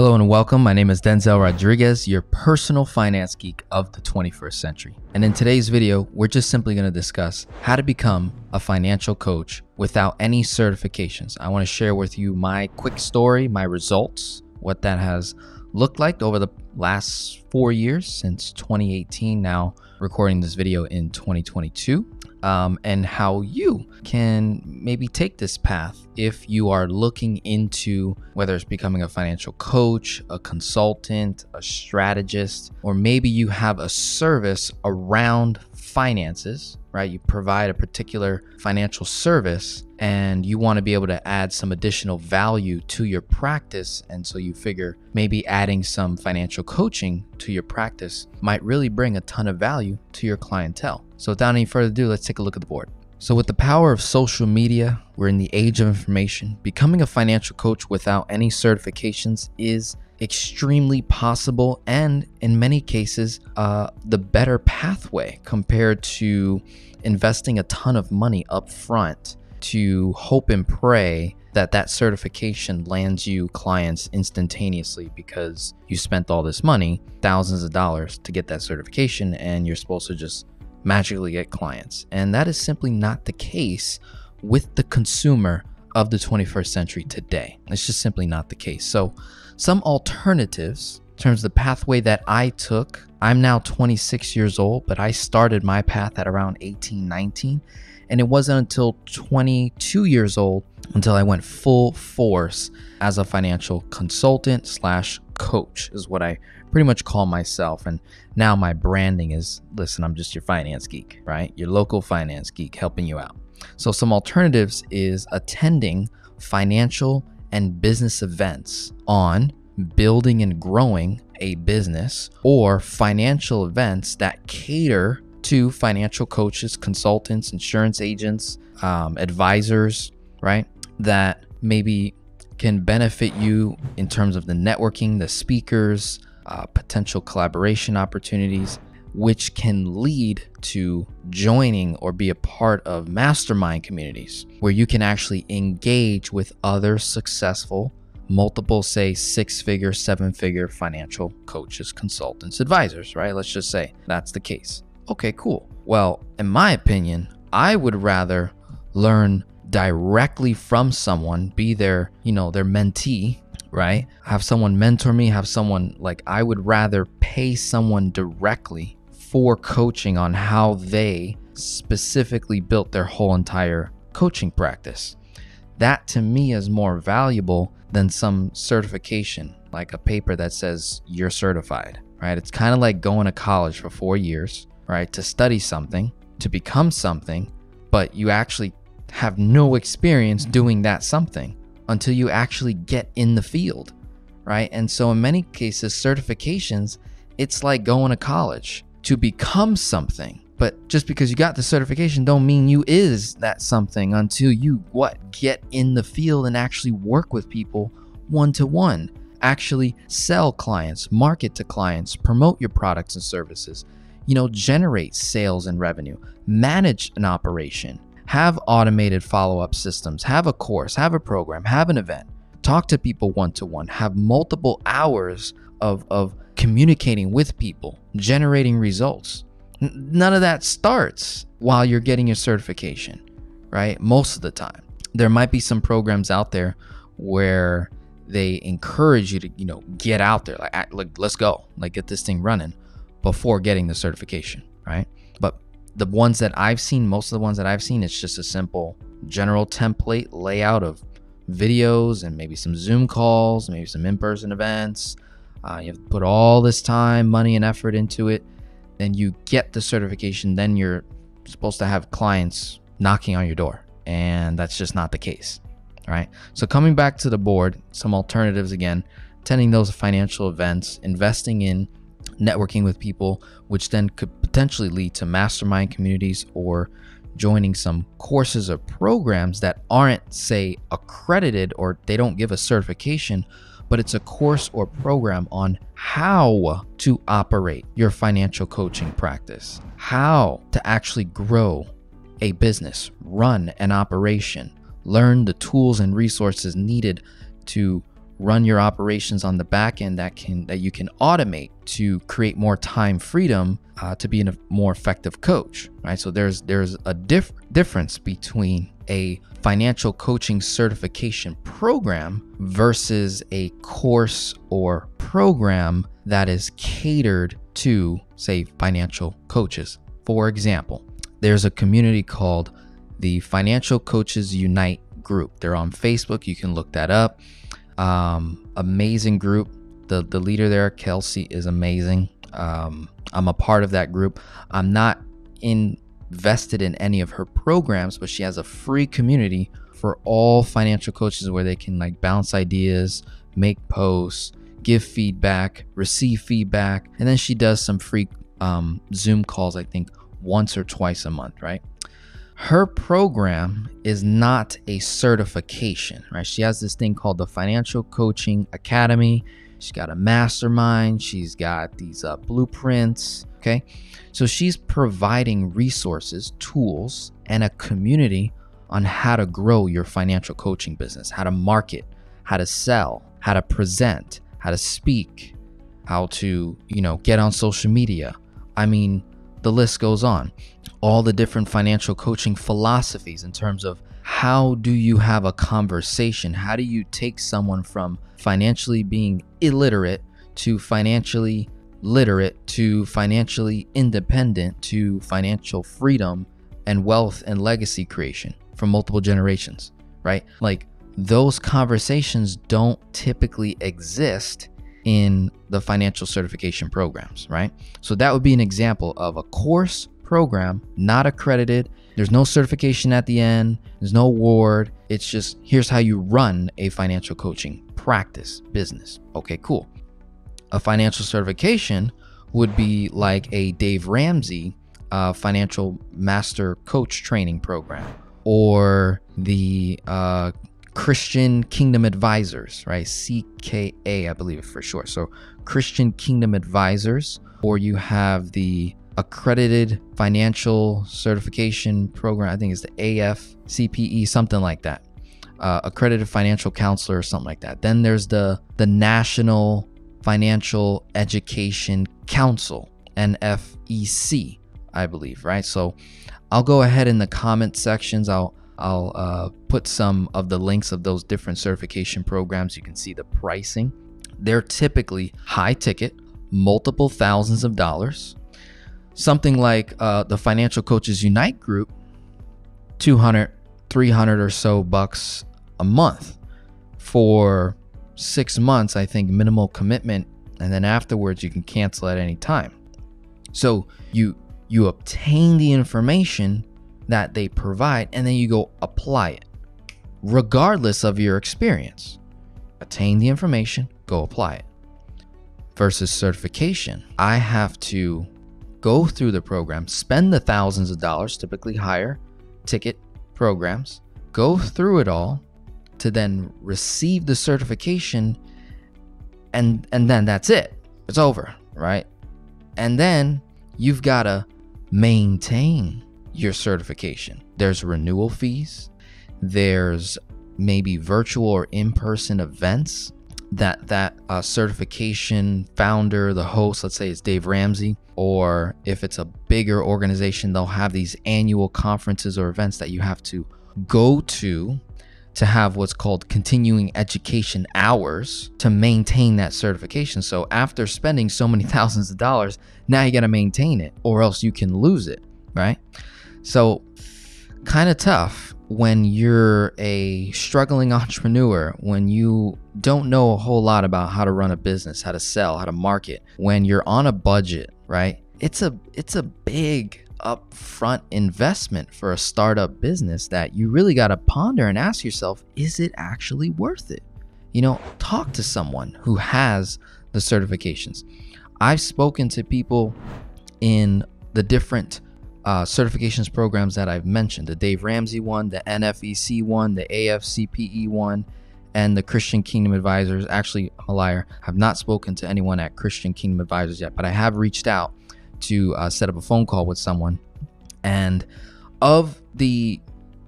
Hello and welcome. My name is Denzel Rodriguez, your personal finance geek of the 21st century. And in today's video, we're just simply going to discuss how to become a financial coach without any certifications. I want to share with you my quick story, my results, what that has looked like over the last four years since 2018, now recording this video in 2022 um, and how you can maybe take this path if you are looking into whether it's becoming a financial coach, a consultant, a strategist, or maybe you have a service around finances, right? You provide a particular financial service and you want to be able to add some additional value to your practice. And so you figure maybe adding some financial coaching to your practice might really bring a ton of value to your clientele. So without any further ado, let's take a look at the board. So, with the power of social media, we're in the age of information. Becoming a financial coach without any certifications is extremely possible and, in many cases, uh, the better pathway compared to investing a ton of money up front to hope and pray that that certification lands you clients instantaneously because you spent all this money, thousands of dollars to get that certification, and you're supposed to just magically get clients. And that is simply not the case with the consumer of the 21st century today. It's just simply not the case. So, some alternatives in terms of the pathway that I took. I'm now 26 years old, but I started my path at around 18, 19. And it wasn't until 22 years old until I went full force as a financial consultant slash coach, is what I pretty much call myself. And now my branding is listen, I'm just your finance geek, right? Your local finance geek helping you out. So, some alternatives is attending financial and business events on building and growing a business or financial events that cater to financial coaches, consultants, insurance agents, um, advisors, right? That maybe can benefit you in terms of the networking, the speakers, uh, potential collaboration opportunities, which can lead to joining or be a part of mastermind communities where you can actually engage with other successful, multiple, say, six figure, seven figure financial coaches, consultants, advisors, right? Let's just say that's the case. Okay, cool. Well, in my opinion, I would rather learn directly from someone, be their, you know, their mentee, right? Have someone mentor me, have someone like I would rather pay someone directly for coaching on how they specifically built their whole entire coaching practice. That to me is more valuable than some certification, like a paper that says you're certified, right? It's kind of like going to college for four years, right, to study something, to become something, but you actually have no experience doing that something until you actually get in the field, right? And so, in many cases, certifications, it's like going to college to become something. But just because you got the certification don't mean you is that something until you what get in the field and actually work with people one to one, actually sell clients, market to clients, promote your products and services, you know, generate sales and revenue, manage an operation, have automated follow up systems, have a course, have a program, have an event, talk to people one to one, have multiple hours of, of communicating with people, generating results. None of that starts while you're getting your certification, right? Most of the time. There might be some programs out there where they encourage you to, you know, get out there, like, like let's go, like get this thing running before getting the certification, right? But the ones that I've seen, most of the ones that I've seen, it's just a simple general template layout of videos and maybe some Zoom calls, maybe some in person events. Uh, you have to put all this time, money, and effort into it. Then you get the certification. Then you're supposed to have clients knocking on your door. And that's just not the case. Right. So, coming back to the board, some alternatives again, attending those financial events, investing in networking with people, which then could potentially lead to mastermind communities or joining some courses or programs that aren't, say, accredited or they don't give a certification, but it's a course or program on how to operate your financial coaching practice, how to actually grow a business, run an operation, learn the tools and resources needed to run your operations on the back end that can that you can automate to create more time freedom uh, to be a more effective coach right? So there's there's a diff- difference between a financial coaching certification program versus a course or program that is catered to say financial coaches for example there's a community called the financial coaches unite group they're on facebook you can look that up um, amazing group. The the leader there, Kelsey, is amazing. Um, I'm a part of that group. I'm not invested in any of her programs, but she has a free community for all financial coaches where they can like bounce ideas, make posts, give feedback, receive feedback, and then she does some free um, Zoom calls. I think once or twice a month, right? her program is not a certification, right? She has this thing called the Financial Coaching Academy. She's got a mastermind. She's got these uh, blueprints. Okay. So she's providing resources, tools, and a community on how to grow your financial coaching business, how to market, how to sell, how to present, how to speak, how to, you know, get on social media. I mean, the list goes on all the different financial coaching philosophies in terms of how do you have a conversation? How do you take someone from financially being illiterate to financially literate to financially independent to financial freedom and wealth and legacy creation for multiple generations, right? Like those conversations don't typically exist in the financial certification programs, right? So that would be an example of a course program, not accredited. There's no certification at the end, there's no award. It's just here's how you run a financial coaching practice business. Okay, cool. A financial certification would be like a Dave Ramsey uh, financial master coach training program or the uh, Christian Kingdom Advisors, right? CKA, I believe for sure. So Christian Kingdom Advisors, or you have the accredited financial certification program. I think it's the AFCPE, something like that. Uh, accredited financial counselor or something like that. Then there's the the National Financial Education Council, NFEC, I believe, right? So I'll go ahead in the comment sections. I'll I'll uh, put some of the links of those different certification programs. You can see the pricing. They're typically high ticket, multiple thousands of dollars something like uh, the Financial Coaches Unite group, 200, 300 or so bucks a month for six months, I think minimal commitment. And then afterwards you can cancel at any time. So you you obtain the information that they provide and then you go apply it regardless of your experience. Attain the information, go apply it. Versus certification, I have to go through the program, spend the thousands of dollars, typically higher ticket programs, go through it all to then receive the certification and and then that's it. It's over, right? And then you've got to maintain your certification. There's renewal fees, there's maybe virtual or in-person events that that uh, certification founder, the host, let's say it's Dave Ramsey, or if it's a bigger organization, they'll have these annual conferences or events that you have to go to to have what's called continuing education hours to maintain that certification. So after spending so many thousands of dollars, now you got to maintain it or else you can lose it, right? So kind of tough when you're a struggling entrepreneur, when you don't know a whole lot about how to run a business, how to sell, how to market, when you're on a budget, right? It's a it's a big upfront investment for a startup business that you really got to ponder and ask yourself, is it actually worth it? You know, talk to someone who has the certifications. I've spoken to people in the different uh, certifications programs that I've mentioned the Dave Ramsey one, the NFEC one, the AFCPE one, and the Christian Kingdom Advisors. Actually, I'm a liar. I've not spoken to anyone at Christian Kingdom Advisors yet, but I have reached out to uh, set up a phone call with someone. And of the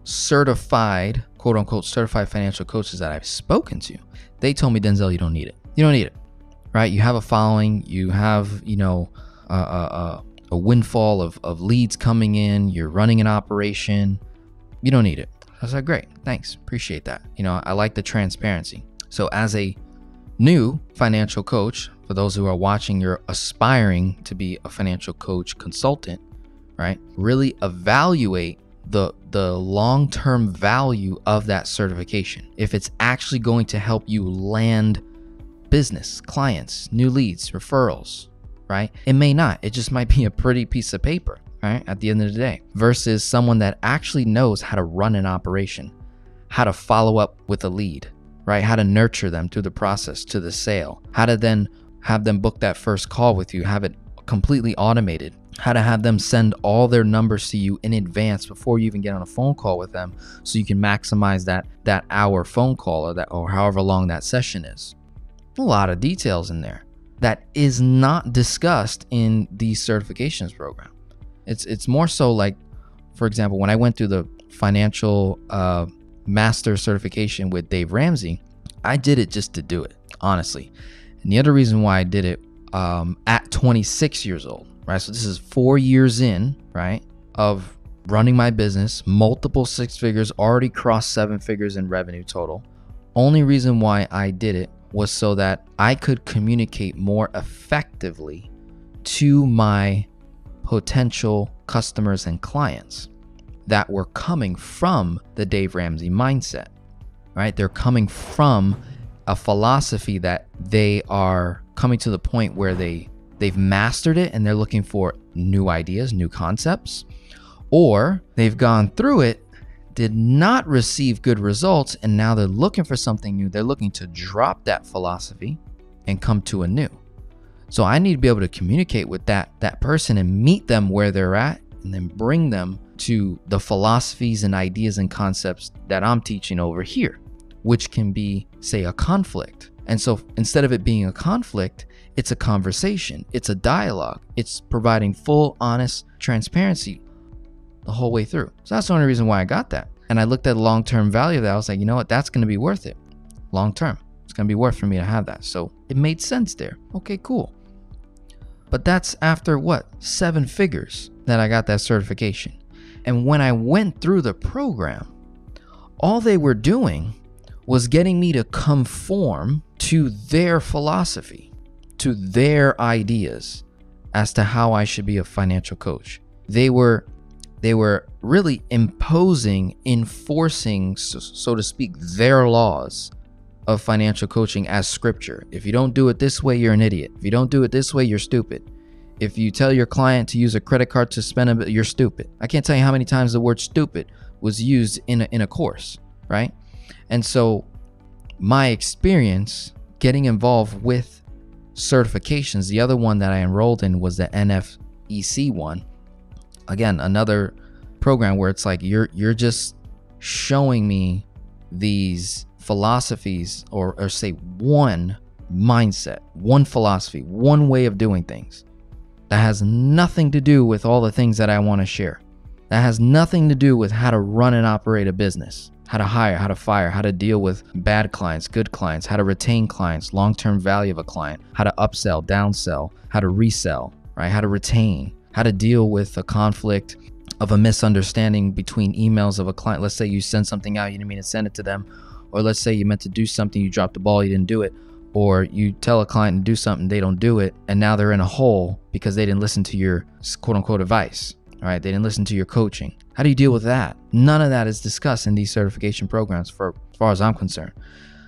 certified, quote unquote, certified financial coaches that I've spoken to, they told me, Denzel, you don't need it. You don't need it, right? You have a following, you have, you know, a, a, a windfall of, of leads coming in, you're running an operation. You don't need it. I was like, great, thanks, appreciate that. You know, I like the transparency. So, as a new financial coach, for those who are watching, you're aspiring to be a financial coach consultant, right? Really evaluate the the long-term value of that certification. If it's actually going to help you land business, clients, new leads, referrals, right? It may not. It just might be a pretty piece of paper, right? At the end of the day, versus someone that actually knows how to run an operation, how to follow up with a lead, right? How to nurture them through the process to the sale, how to then have them book that first call with you, have it completely automated, how to have them send all their numbers to you in advance before you even get on a phone call with them so you can maximize that that hour phone call or that or however long that session is. A lot of details in there that is not discussed in the certifications program. It's it's more so like for example, when I went through the financial uh, master certification with Dave Ramsey, I did it just to do it, honestly. And the other reason why I did it um, at 26 years old, right? So this is four years in, right, of running my business, multiple six figures, already crossed seven figures in revenue total. Only reason why I did it was so that I could communicate more effectively to my potential customers and clients that were coming from the Dave Ramsey mindset, right? They're coming from a philosophy that they are coming to the point where they they've mastered it and they're looking for new ideas, new concepts, or they've gone through it, did not receive good results and now they're looking for something new. They're looking to drop that philosophy and come to a new. So I need to be able to communicate with that that person and meet them where they're at and then bring them to the philosophies and ideas and concepts that I'm teaching over here, which can be say a conflict. And so instead of it being a conflict, it's a conversation, it's a dialogue, it's providing full, honest transparency the whole way through. So that's the only reason why I got that. And I looked at the long term value of that. I was like, you know what? That's going to be worth it long term. It's going to be worth for me to have that. So it made sense there. Okay, cool. But that's after what? Seven figures that I got that certification. And when I went through the program, all they were doing was getting me to conform to their philosophy, to their ideas as to how I should be a financial coach. They were they were really imposing, enforcing, so, so, to speak, their laws of financial coaching as scripture. If you don't do it this way, you're an idiot. If you don't do it this way, you're stupid. If you tell your client to use a credit card to spend a bit, you're stupid. I can't tell you how many times the word stupid was used in a, in a course, right? And so my experience getting involved with certifications, the other one that I enrolled in was the NFEC one. Again, another program where it's like you're you're just showing me these philosophies or or say one mindset, one philosophy, one way of doing things that has nothing to do with all the things that I want to share. That has nothing to do with how to run and operate a business, how to hire, how to fire, how to deal with bad clients, good clients, how to retain clients, long term value of a client, how to upsell, downsell, how to resell, right? How to retain, how to deal with a conflict of a misunderstanding between emails of a client. Let's say you send something out, you didn't mean to send it to them. Or let's say you meant to do something, you dropped the ball, you didn't do it or you tell a client to do something, they don't do it, and now they're in a hole because they didn't listen to your quote unquote advice. Right, they didn't listen to your coaching. How do you deal with that? None of that is discussed in these certification programs, for as far as I'm concerned.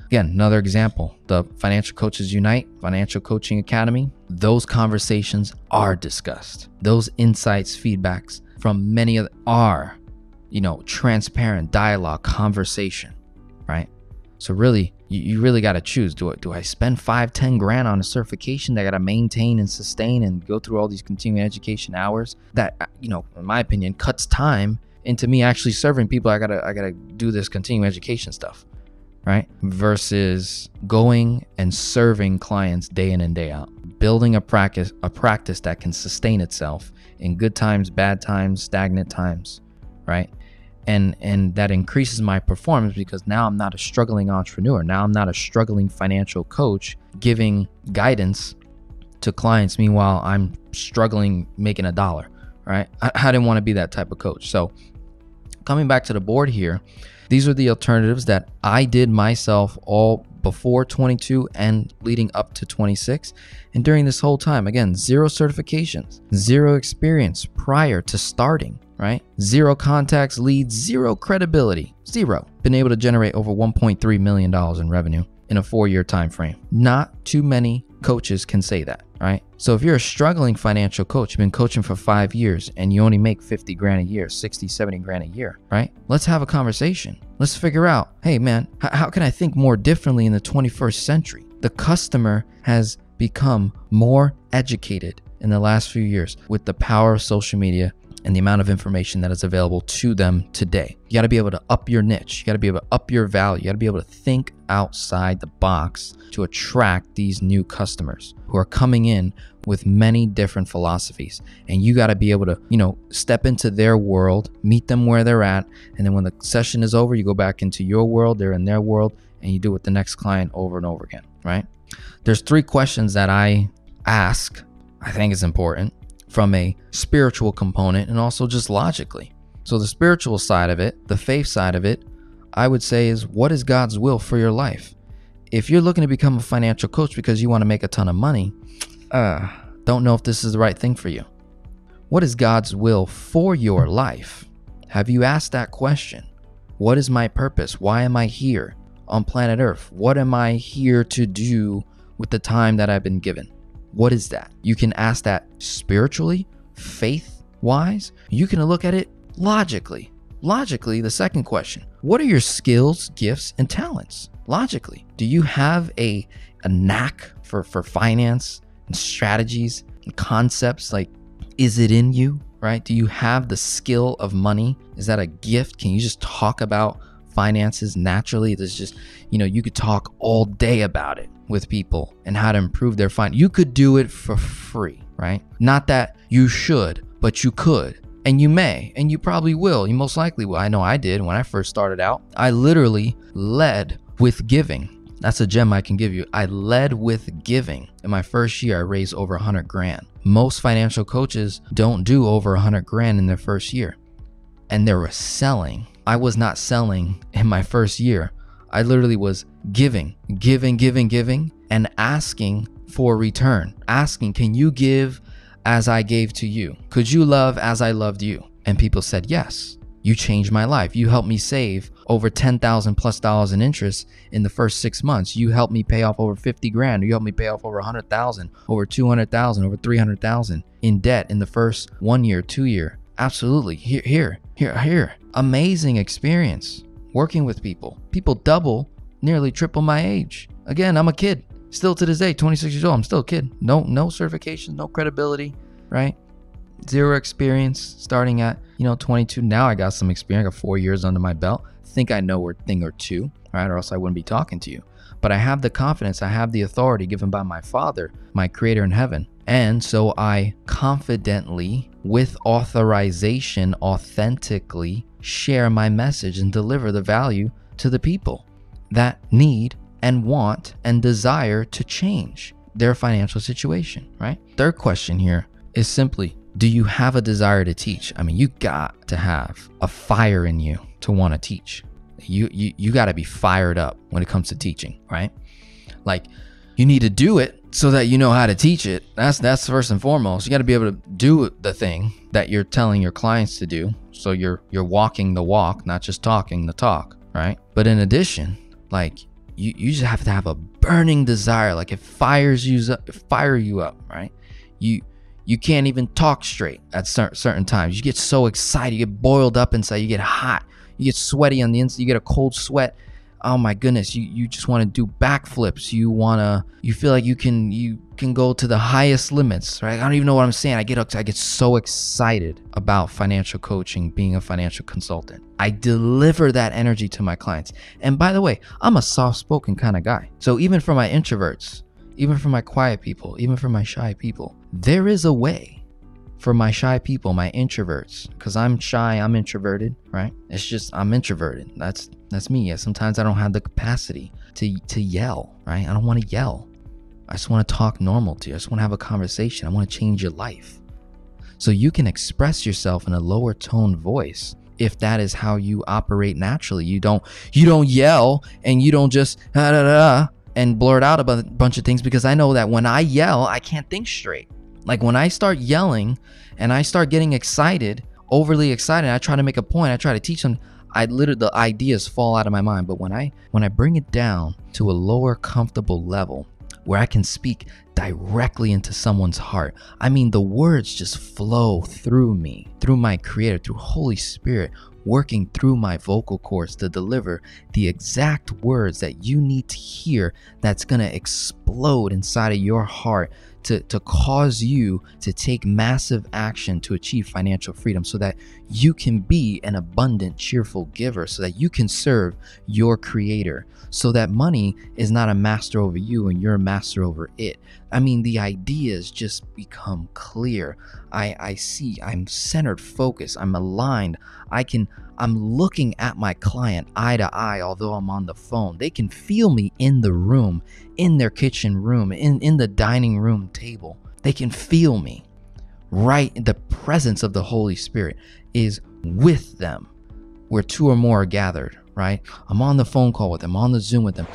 Again, another example the Financial Coaches Unite, Financial Coaching Academy, those conversations are discussed. Those insights, feedbacks from many of are, you know, transparent dialogue, conversation, right? So really, you, you really got to choose. Do I, do I spend five, ten grand on a certification that I got to maintain and sustain and go through all these continuing education hours that, uh, you know, in my opinion, cuts time into me actually serving people. I gotta, I gotta do this continuing education stuff, right? Versus going and serving clients day in and day out, building a practice, a practice that can sustain itself in good times, bad times, stagnant times, right? And and that increases my performance because now I'm not a struggling entrepreneur. Now I'm not a struggling financial coach giving guidance to clients. Meanwhile, I'm struggling making a dollar, right? I, I didn't want to be that type of coach. So coming back to the board here, these are the alternatives that I did myself all before 22 and leading up to 26. And during this whole time, again, zero certifications, zero experience prior to starting, right? Zero contacts, leads, zero credibility, zero. Been able to generate over $1.3 million in revenue in a four year time frame. Not too many coaches can say that, right? So if you're a struggling financial coach, you've been coaching for five years and you only make 50 grand a year, 60, 70 grand a year, right? Let's have a conversation. Let's figure out, hey man, how can I think more differently in the 21st century? The customer has become more educated in the last few years with the power of social media and the amount of information that is available to them today. You got to be able to up your niche. You got to be able to up your value. You got to be able to think outside the box to attract these new customers who are coming in with many different philosophies. And you got to be able to, you know, step into their world, meet them where they're at. And then when the session is over, you go back into your world, they're in their world, and you do it with the next client over and over again, right? There's three questions that I ask, I think is important from a spiritual component and also just logically. So, the spiritual side of it, the faith side of it, I would say is what is God's will for your life? If you're looking to become a financial coach because you want to make a ton of money, uh, don't know if this is the right thing for you. What is God's will for your life? Have you asked that question? What is my purpose? Why am I here on planet Earth? What am I here to do with the time that I've been given? What is that? You can ask that spiritually, faith wise. You can look at it logically. Logically, the second question What are your skills, gifts, and talents? Logically, do you have a, a knack for, for finance and strategies and concepts? Like, is it in you, right? Do you have the skill of money? Is that a gift? Can you just talk about finances naturally? There's just, you know, you could talk all day about it with people and how to improve their fin. You could do it for free, right? Not that you should, but you could. And you may, and you probably will. You most likely will. I know I did when I first started out. I literally led with giving. That's a gem I can give you. I led with giving. In my first year, I raised over 100 grand. Most financial coaches don't do over 100 grand in their first year. And they were selling. I was not selling in my first year. I literally was giving, giving, giving, giving, and asking for return. Asking, can you give as I gave to you? Could you love as I loved you? And people said, yes. You changed my life. You helped me save over 10,000 plus dollars in interest in the first six months. You helped me pay off over 50 grand. You helped me pay off over 100,000, over 200,000, over 300,000 in debt in the first one year, two year. Absolutely. Here, here, here, here. Amazing experience working with people. People double, nearly triple my age. Again, I'm a kid. Still to this day, 26 years old, I'm still a kid. No, no certifications, no credibility, right? Zero experience starting at, you know, 22. Now I got some experience. I got four years under my belt. Think I know a thing or two, right? Or else I wouldn't be talking to you. But I have the confidence, I have the authority given by my Father, my Creator in heaven. And so I confidently, with authorization, authentically share my message and deliver the value to the people that need and want and desire to change their financial situation, right? Third question here is simply do you have a desire to teach? I mean, you got to have a fire in you to want to teach. You you you got to be fired up when it comes to teaching, right? Like you need to do it so that you know how to teach it. That's that's first and foremost. You got to be able to do the thing that you're telling your clients to do. So you're you're walking the walk, not just talking the talk, right? But in addition, like you, you just have to have a burning desire like it fires you up fire you up right you you can't even talk straight at certain certain times you get so excited you get boiled up inside you get hot you get sweaty on the inside you get a cold sweat oh my goodness you you just want to do backflips. You want to you feel like you can you can go to the highest limits right? I don't even know what i'm saying. I get i get so excited about financial coaching being a financial consultant. I deliver that energy to my clients. And by the way i'm a soft-spoken kind of guy. So even for my introverts even for my quiet people even for my shy people there is a way for my shy people, my introverts, because I'm shy, I'm introverted, right? It's just I'm introverted. That's that's me. Yeah, sometimes I don't have the capacity to to yell, right? I don't want to yell. I just want to talk normal to you. I just want to have a conversation. I want to change your life. So you can express yourself in a lower tone voice if that is how you operate naturally. You don't you don't yell and you don't just ah, da, da, da, and blurt out a bunch of things because I know that when I yell, I can't think straight. Like when I start yelling and I start getting excited, overly excited, I try to make a point, I try to teach them, I literally the ideas fall out of my mind. But when I when I bring it down to a lower comfortable level where I can speak directly into someone's heart. I mean, the words just flow through me, through my creator, through Holy Spirit, working through my vocal cords to deliver the exact words that you need to hear that's going to explode inside of your heart to, to cause you to take massive action to achieve financial freedom so that you can be an abundant, cheerful giver, so that you can serve your creator, so that money is not a master over you and you're a master over it. I mean, the ideas just become clear. I, I see, I'm centered, focused, I'm aligned. I can, I'm looking at my client eye to eye, although I'm on the phone. They can feel me in the room, in their kitchen room, in, in the dining room table. They can feel me. Right, the presence of the Holy Spirit is with them where two or more are gathered, right? I'm on the phone call with them, on the Zoom with them.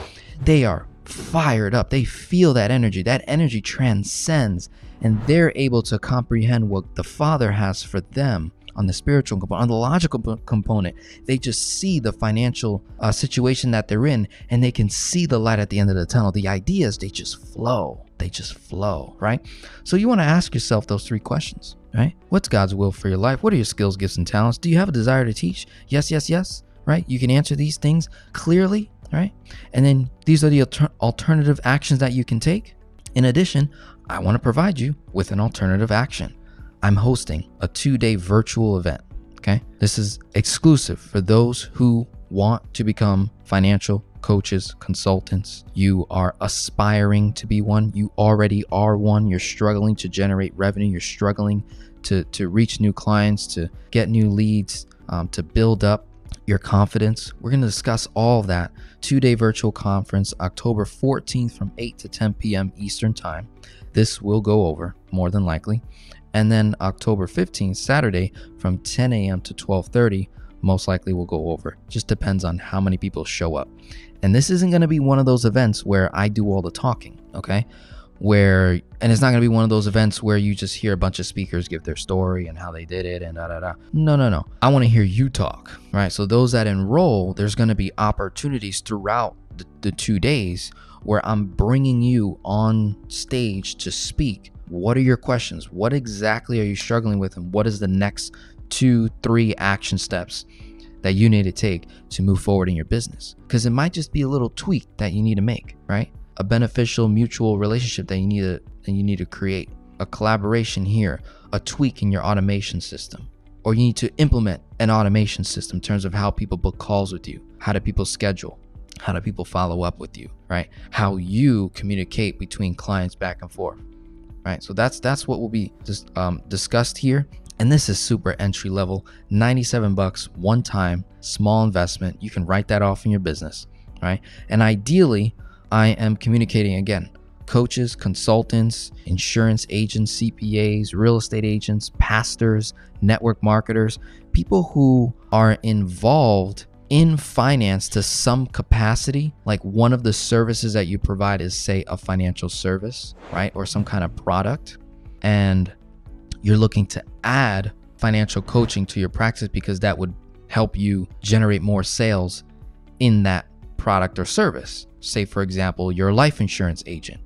They are fired up. They feel that energy. That energy transcends and they're able to comprehend what the Father has for them on the spiritual component, on the logical component. They just see the financial uh, situation that they're in and they can see the light at the end of the tunnel. The ideas, they just flow. They just flow, right? So you want to ask yourself those three questions, right? What's God's will for your life? What are your skills, gifts, and talents? Do you have a desire to teach? Yes, yes, yes, right? You can answer these things clearly right? And then these are the alter- alternative actions that you can take. In addition, I want to provide you with an alternative action. I'm hosting a two day virtual event. Okay. This is exclusive for those who want to become financial coaches, consultants. You are aspiring to be one. You already are one. You're struggling to generate revenue. You're struggling to, to reach new clients, to get new leads, um, to build up your confidence. We're going to discuss all of that. Two day virtual conference, October 14th from 8 to 10 p.m. Eastern Time. This will go over more than likely. And then October 15th, Saturday from 10 a.m. to 12:30, most likely will go over. Just depends on how many people show up. And this isn't going to be one of those events where I do all the talking, okay? where and it's not going to be one of those events where you just hear a bunch of speakers give their story and how they did it and da da da. No, no, no. I want to hear you talk, right? So those that enroll, there's going to be opportunities throughout the, the two days where I'm bringing you on stage to speak. What are your questions? What exactly are you struggling with? And what is the next two, three action steps that you need to take to move forward in your business? Because it might just be a little tweak that you need to make, right? a beneficial mutual relationship that you need to that you need to create a collaboration here a tweak in your automation system or you need to implement an automation system in terms of how people book calls with you how do people schedule how do people follow up with you right how you communicate between clients back and forth right so that's that's what will be just um, discussed here. And this is super entry level 97 bucks one time small investment. You can write that off in your business right? And ideally I am communicating again coaches, consultants, insurance agents, CPAs, real estate agents, pastors, network marketers, people who are involved in finance to some capacity. Like one of the services that you provide is, say, a financial service, right? Or some kind of product. And you're looking to add financial coaching to your practice because that would help you generate more sales in that product or service. Say, for example, you're a life insurance agent.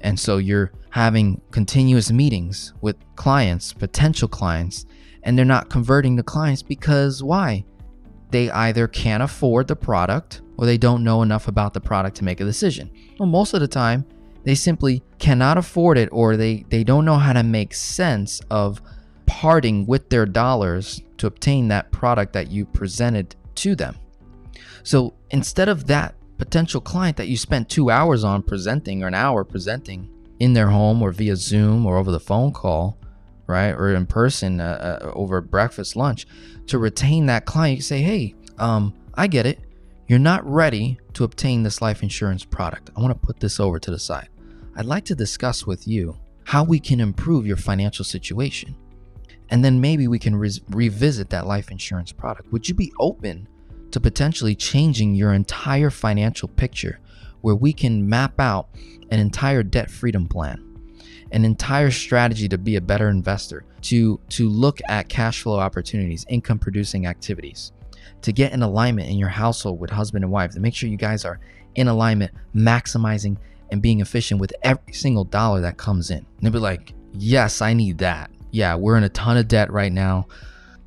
And so you're having continuous meetings with clients, potential clients, and they're not converting the clients because why? They either can't afford the product or they don't know enough about the product to make a decision. Well, most of the time, they simply cannot afford it or they, they don't know how to make sense of parting with their dollars to obtain that product that you presented to them. So instead of that potential client that you spent two hours on presenting or an hour presenting in their home or via Zoom or over the phone call, right? Or in person uh, uh, over breakfast, lunch to retain that client. You say, hey, um, I get it. You're not ready to obtain this life insurance product. I want to put this over to the side. I'd like to discuss with you how we can improve your financial situation. And then maybe we can re- revisit that life insurance product. Would you be open to potentially changing your entire financial picture where we can map out an entire debt freedom plan? an entire strategy to be a better investor, to to look at cash flow opportunities, income producing activities, to get in alignment in your household with husband and wife, to make sure you guys are in alignment, maximizing and being efficient with every single dollar that comes in. And they'll be like, yes, I need that. Yeah, we're in a ton of debt right now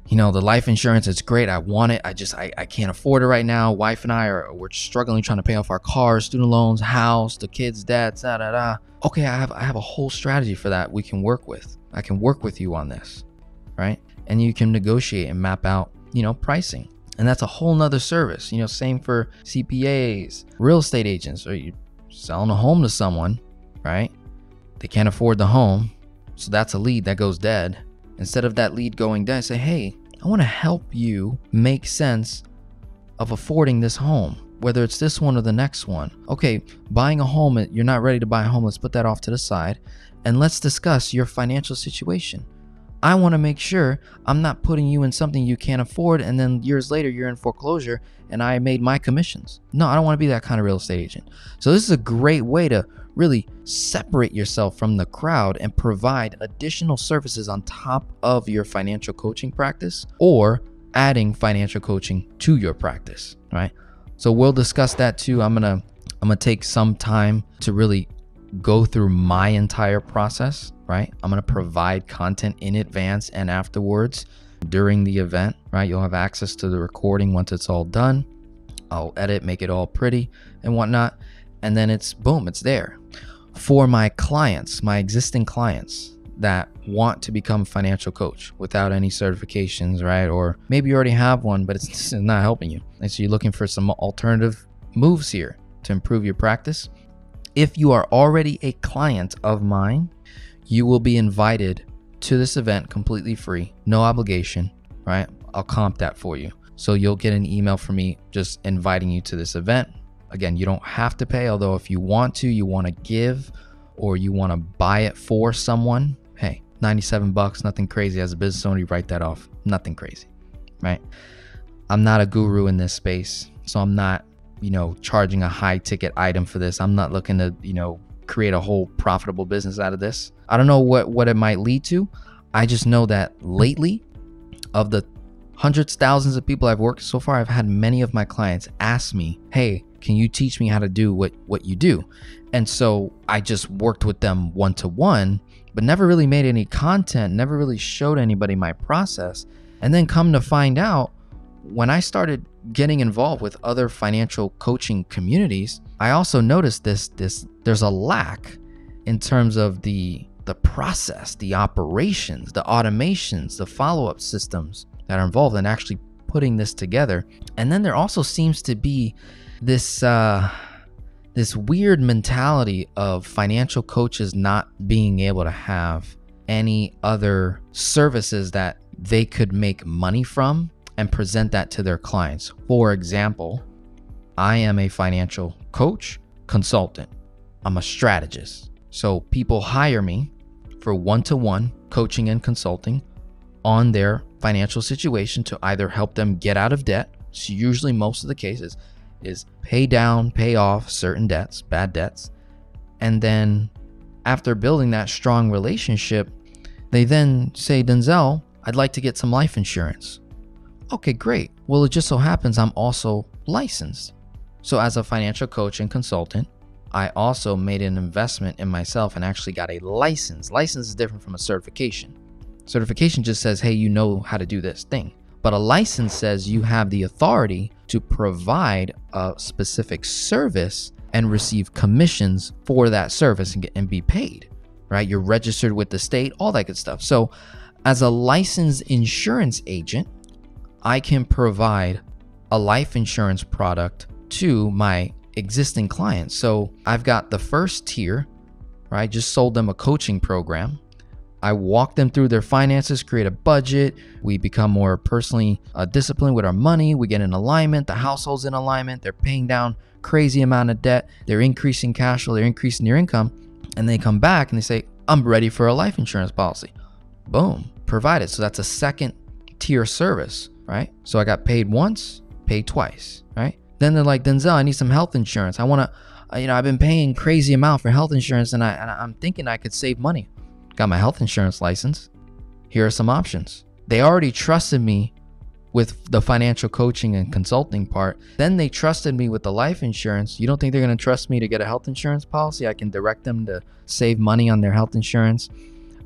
you know, the life insurance is great. I want it. I just I, I can't afford it right now. Wife and I are we're struggling trying to pay off our cars, student loans, house, the kids' debts, da da da. Okay, I have I have a whole strategy for that we can work with. I can work with you on this. Right? And you can negotiate and map out, you know, pricing. And that's a whole nother service. You know, same for CPAs, real estate agents, or you selling a home to someone, right? They can't afford the home. So that's a lead that goes dead Instead of that lead going down, say, hey, I want to help you make sense of affording this home, whether it's this one or the next one. Okay, buying a home, uh, you're not ready to buy a home, let's put that off to the side and let's discuss your financial situation. I want to make sure I'm not putting you in something you can't afford and then years later you're in foreclosure and I made my commissions. No, I don't want to be that kind of real estate agent. So, this is a great way to really separate yourself from the crowd and provide additional services on top of your financial coaching practice or adding financial coaching to your practice, right? So we'll discuss that too. I'm going to I'm going to take some time to really go through my entire process, right? I'm going to provide content in advance and afterwards during the event, right? You'll have access to the recording once it's all done. I'll edit, make it all pretty and whatnot and then it's boom, it's there. For my clients, my existing clients that want to become financial coach without any certifications, right? Or maybe you already have one, but it's not helping you. And so you're looking for some alternative moves here to improve your practice. If you are already a client of mine, you will be invited to this event completely free, no obligation, right? I'll comp that for you. So you'll get an email from me just inviting you to this event. Again, you don't have to pay, although if you want to, you want to give or you want to buy it for someone, hey, 97 bucks, nothing crazy. As a business owner, you write that off. Nothing crazy, right? I'm not a guru in this space, so I'm not, you know, charging a high ticket item for this. I'm not looking to, you know, create a whole profitable business out of this. I don't know what what it might lead to. I just know that lately of the hundreds thousands of people I've worked so far, I've had many of my clients ask me, "Hey, can you teach me how to do what what you do? And so i just worked with them one to one but never really made any content never really showed anybody my process. And then come to find out when i started getting involved with other financial coaching communities i also noticed this this there's a lack in terms of the the process the operations the automations the follow-up systems that are involved in actually putting this together. And then there also seems to be this uh, this weird mentality of financial coaches not being able to have any other services that they could make money from and present that to their clients. For example, I am a financial coach, consultant. I'm a strategist. So people hire me for one to one coaching and consulting on their financial situation to either help them get out of debt. It's usually most of the cases is pay down, pay off certain debts, bad debts. And then after building that strong relationship, they then say, Denzel, I'd like to get some life insurance. Okay, great. Well, it just so happens I'm also licensed. So, as a financial coach and consultant, I also made an investment in myself and actually got a license. License is different from a certification. Certification just says, hey, you know how to do this thing. But a license says you have the authority to provide a specific service and receive commissions for that service and, get, and be paid, right? You're registered with the state, all that good stuff. So, as a licensed insurance agent, I can provide a life insurance product to my existing clients. So, I've got the first tier, right? Just sold them a coaching program I walk them through their finances, create a budget. We become more personally uh, disciplined with our money. We get in alignment. The household's in alignment. They're paying down crazy amount of debt. They're increasing cash flow. They're increasing their income. And they come back and they say, I'm ready for a life insurance policy. Boom, provided. So that's a second tier service, right? So I got paid once, paid twice, right? Then they're like, Denzel, I need some health insurance. I want to, uh, you know, I've been paying crazy amount for health insurance and, I, and I'm thinking I could save money. Got my health insurance license. Here are some options. They already trusted me with the financial coaching and consulting part. Then they trusted me with the life insurance. You don't think they're going to trust me to get a health insurance policy? I can direct them to save money on their health insurance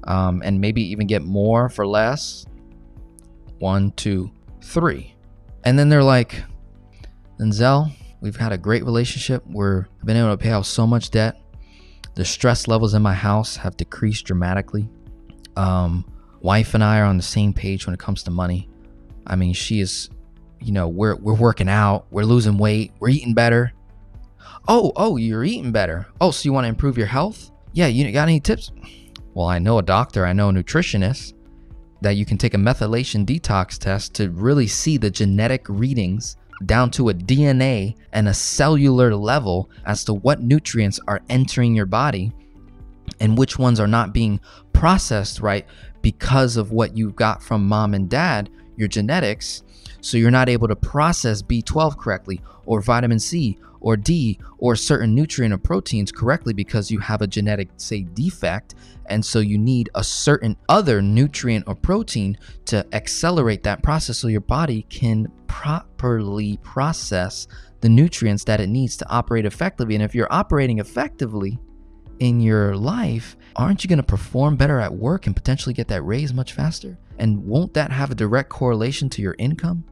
um, and maybe even get more for less. One, two, three. And then they're like, Denzel, we've had a great relationship. We're been able to pay off so much debt. The stress levels in my house have decreased dramatically. Um, wife and I are on the same page when it comes to money. I mean, she is, you know, we're we're working out, we're losing weight, we're eating better. Oh, oh, you're eating better. Oh, so you want to improve your health? Yeah, you got any tips? Well, I know a doctor, I know a nutritionist that you can take a methylation detox test to really see the genetic readings down to a DNA and a cellular level as to what nutrients are entering your body and which ones are not being processed right because of what you got from mom and dad, your genetics. So you're not able to process B12 correctly or vitamin C or D or certain nutrient or proteins correctly because you have a genetic, say, defect. And so you need a certain other nutrient or protein to accelerate that process so your body can properly process the nutrients that it needs to operate effectively. And if you're operating effectively in your life, aren't you going to perform better at work and potentially get that raise much faster? And won't that have a direct correlation to your income?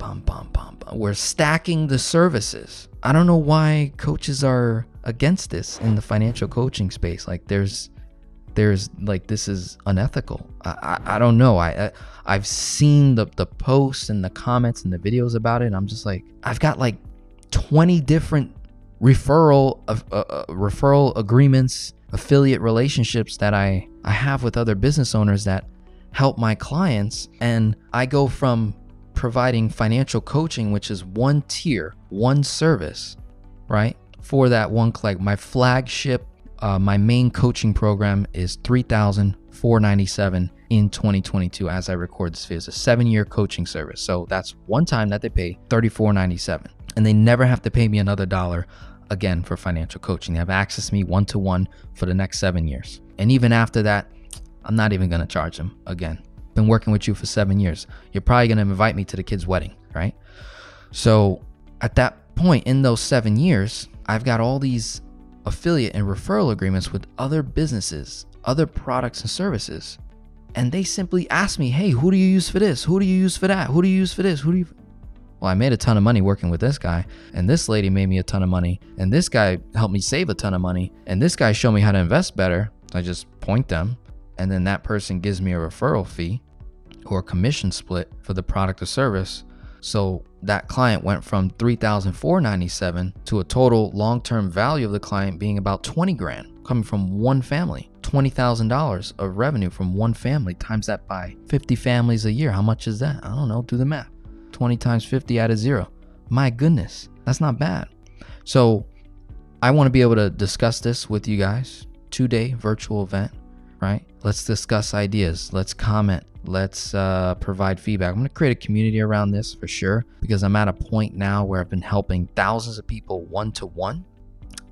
Bum, bum, bum, bum. We're stacking the services. I don't know why coaches are against this in the financial coaching space. Like there's there's like this is unethical. I, I, I don't know. I, I have seen the the posts and the comments and the videos about it. I'm just like I've got like 20 different referral uh, uh, referral agreements, affiliate relationships that I I have with other business owners that help my clients, and I go from providing financial coaching, which is one tier, one service, right? For that one click, my flagship uh, my main coaching program is 3497 in 2022 as I record this video. It's a seven year coaching service. So that's one time that they pay 3497 and they never have to pay me another dollar again for financial coaching. They have access to me one to one for the next seven years. And even after that, I'm not even going to charge them again. Been working with you for seven years. You're probably going to invite me to the kid's wedding, right? So at that point in those seven years, I've got all these affiliate and referral agreements with other businesses, other products and services. And they simply ask me, hey, who do you use for this? Who do you use for that? Who do you use for this? Who do you. Well, I made a ton of money working with this guy, and this lady made me a ton of money, and this guy helped me save a ton of money, and this guy showed me how to invest better. I just point them, and then that person gives me a referral fee or a commission split for the product or service. So that client went from 3,497 to a total long-term value of the client being about 20 grand coming from one family. $20,000 of revenue from one family times that by 50 families a year. How much is that? I don't know, do the math. 20 times 50 out of 0. My goodness, that's not bad. So, I want to be able to discuss this with you guys. 2-day virtual event, right? Let's discuss ideas. Let's comment Let's uh, provide feedback. I'm going to create a community around this for sure because I'm at a point now where I've been helping thousands of people one to one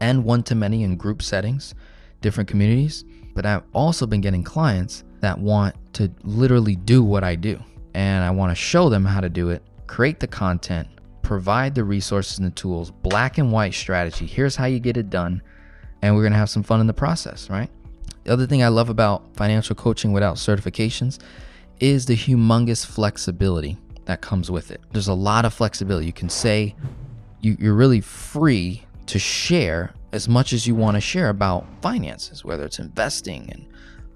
and one to many in group settings, different communities. But I've also been getting clients that want to literally do what I do. And I want to show them how to do it, create the content, provide the resources and the tools, black and white strategy. Here's how you get it done. And we're going to have some fun in the process, right? The other thing I love about financial coaching without certifications is the humongous flexibility that comes with it. There's a lot of flexibility. You can say you, you're really free to share as much as you want to share about finances, whether it's investing and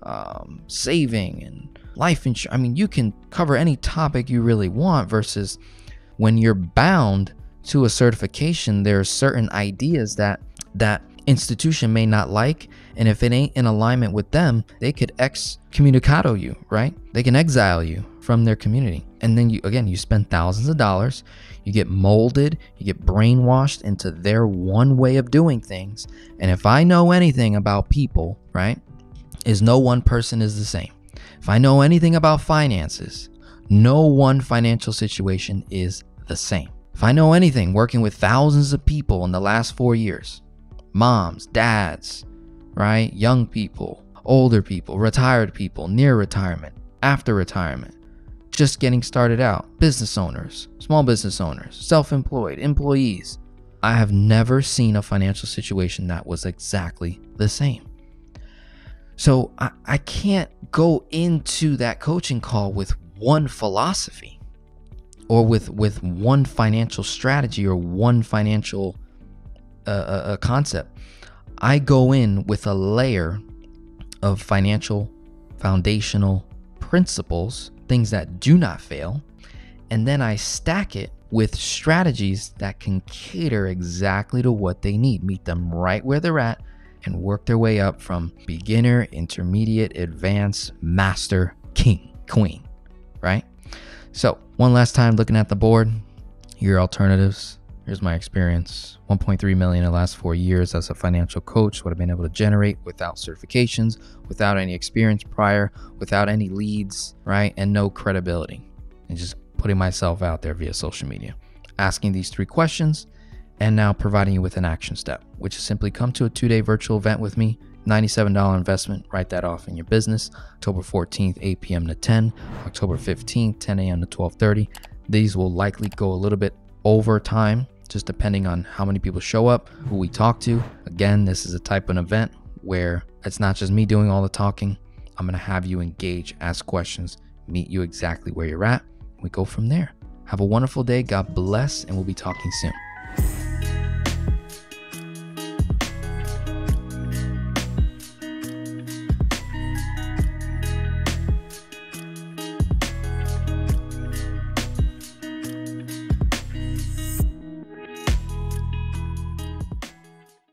um, saving and life insurance. I mean, you can cover any topic you really want versus when you're bound to a certification, there are certain ideas that that institution may not like. And if it ain't in alignment with them, they could excommunicado you, right? They can exile you from their community. And then you, again, you spend thousands of dollars, you get molded, you get brainwashed into their one way of doing things. And if I know anything about people, right, is no one person is the same. If I know anything about finances, no one financial situation is the same. If I know anything working with thousands of people in the last four years, moms, dads, right? Young people, older people, retired people, near retirement, after retirement, just getting started out, business owners, small business owners, self employed, employees. I have never seen a financial situation that was exactly the same. So I, I can't go into that coaching call with one philosophy or with with one financial strategy or one financial uh, concept. I go in with a layer of financial foundational principles, things that do not fail, and then I stack it with strategies that can cater exactly to what they need, meet them right where they're at, and work their way up from beginner, intermediate, advanced, master, king, queen, right? So, one last time looking at the board, your alternatives. Here's my experience 1.3 million in the last four years as a financial coach, what I've been able to generate without certifications, without any experience prior, without any leads, right? And no credibility. And just putting myself out there via social media, asking these three questions, and now providing you with an action step, which is simply come to a two day virtual event with me. $97 investment, write that off in your business. October 14th, 8 p.m. to 10. October 15th, 10 a.m. to 12:30. These will likely go a little bit over time, just depending on how many people show up, who we talk to. Again, this is a type of event where it's not just me doing all the talking. I'm gonna have you engage, ask questions, meet you exactly where you're at. We go from there. Have a wonderful day. God bless, and we'll be talking soon.